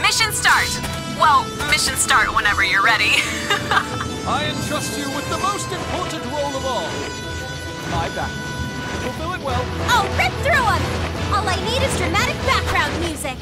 Mission start! Well, mission start whenever you're ready. I entrust you with the most important role of all. My back. Fulfill it well. I'll rip through them! All I need is dramatic background music.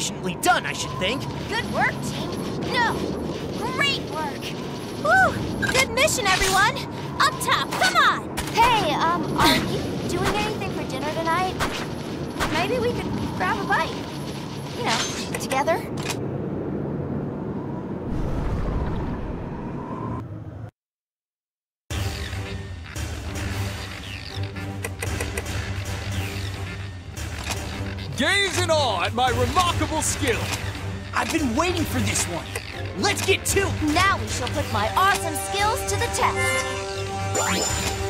Efficiently done, I should think. Good work, team. No, great work. Woo! Good mission, everyone. Up top, come on. Hey, um, are you doing anything for dinner tonight? Maybe we could grab a bite. You know, together. Gaze in awe at my remarkable skill. I've been waiting for this one. Let's get to it. Now we shall put my awesome skills to the test.